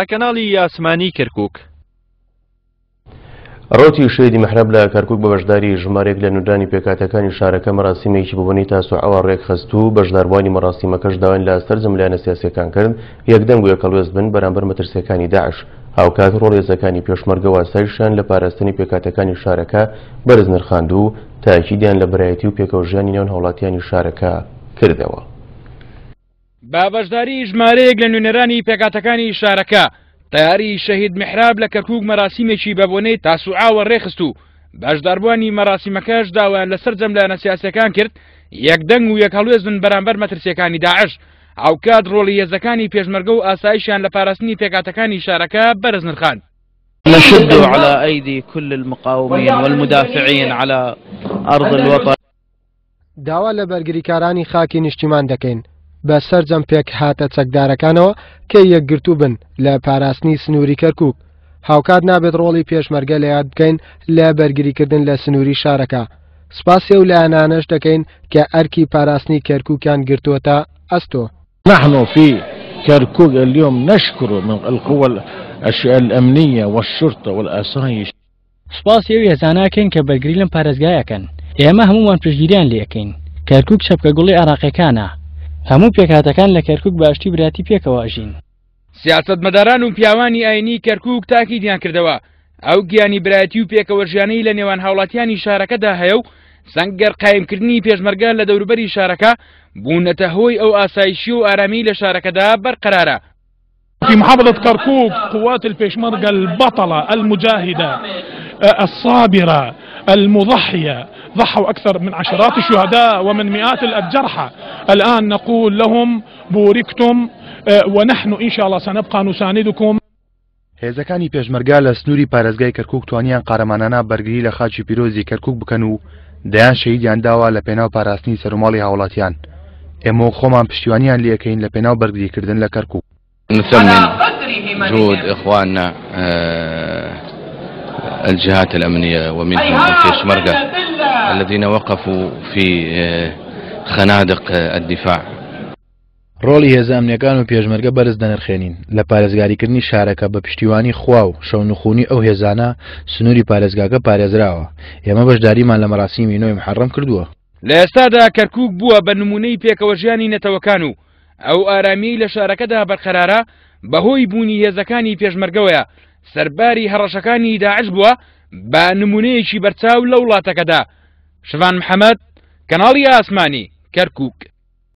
ئەکەناڵی یاسمانی کەرکک ڕۆتی شوێدی مەحرەب لە کەرکک بە بەشداری ژمارێک لە نودانی پێکاتەکانی شارەکە مەراسیمێکی ببوونی تاسو ئەوە ڕێکخست و بەشداربوانی مەڕاستیمەکەش داوان لە سەررجم لایەنە سیاسەکان کرد یەکدەنگ گوێ کەلوێز بن بەرامبەر مەترسیەکانی داعش هاوکات ڕۆڵێزەکانی پێشمەرگەوە سەرشان لە پاراستنی پێکاتەکانی شارەکە بەرز نرخاند و تاکیدیان لە برایەتی و پێکەوژیانی نێون هاوڵاتیانی شارەکە کردەوە. بابەشداری ژمارەیەک لە نوێنەرانی پێکاتەکانی شارەکە تیاری شەهید محراب لە کەرکک مەراسیمێکی بەبوونەی تاسوعاوە ڕێخست و باشداربوونی مەراسیمەکەش داوایان لەسەر جەملایەنە سیاسەکان کرد یەکدەنگ و یەکەڵێزن بەرامبەر مەترسیەکانی داعش ئەو کات ڕۆڵی هێزەکانی پێشمەرگە و ئاسایشیان لە پاراستنی پێکاتەکانی شارەکە بەرز نرخان نشد على أيدي كل المقاومين والمدافعين على أرض الوطن داوا لە بەرگریکارانی خاکی نیشتیمان دەکەین بە سەررجەم پێک هاتە چەکدارەکانەوە کە یەکگرتو بن لە پاراستنی سنووری کەرکک هاوکات نابێت ڕۆڵی پێشمەرگە لە یاد بکەین لە بەرگریکردن لە سنووری شارەکە سپاسی و لایەنانەش دەکەین کە ئەرکی پاراستنی کەرکووکیان گرتووەتە ئەستۆ نحنفی كركوك اليوم نشكره من القوى الأمنية والشرطة والأسايش سپاس ئێوی هێزاناکەین کە بەرگری لەم پارێزگایەکەن ئێمە هەمووان پشگیریان لەکەین کەرکک شەپکە گوڵی عراقیەکانە همو پێکهاتەکان لە کەرکک باشتی براتی پێکەوە سیاست مداران و پیوانی آینی کرکوک تاکی دیان کردەوە او گیانی براتی و پێکەوەژیانەی لە نێوان هاوڵاتیانی شارەکەدا هەیە و سنگەر قایمکردنی پێشمەرگە لە لدوربری شارکه بوونەتە هوی او آسایشی و آرامی لشارکه دا بەرقرارە في محافظة كركوك قوات البيشمركة البطلة المجاهدة الصابرة المضحية ضحوا أكثر من عشرات الشهداء ومن مئات الجرحى الآن نقول لهم بوركتم ونحن إن شاء الله سنبقى نساندكم هێزەکانی پێشمەرگا لە سنووری پارێزگای کەرکک توانیان قارەمانانە بەرگری لە خاچی پیرۆزی کەرکک بکەن و دەیان شەیدیان داوا لە پێناو پاراستنی سەرماڵی هاوڵاتیان ئێمە خۆمان پشتیوانیان لەکەین لە پێناو بەرگریکردن لە کەرکک نثمن جهود إخواننا الجهات الأمنية ومنهم البيشمركة الذين وقفوا في خەنادق الدفاع ڕۆڵی هێزانامنیەکان و پێشمەرگە بەرز دەنرخێنین لە پارێزگاریکردنی شارەکە بە پشتیوانی خوا و شەونخونی ئەو هێزانە سنووری پارێزگاکە پارێزراوە ئێمە بەشداریمان لە مەراسیمی نوێی محڕم کردووە لە ئێستادا کەرکک بووە بە نمونەی پێکەوە ژیانی نەتەوەکان و ئەو ئارامی لە شارەکەدا بەرخەرارە بەهۆی بوونی هێزەکانی پێشمەرگەوەیە سەرباری هەڕەشەکانی داعش بووە با نمونەیەکی بەرچاو لە وڵاتەکەدا شوان محەممەد کەناڵی ئاسمانی Kirkuk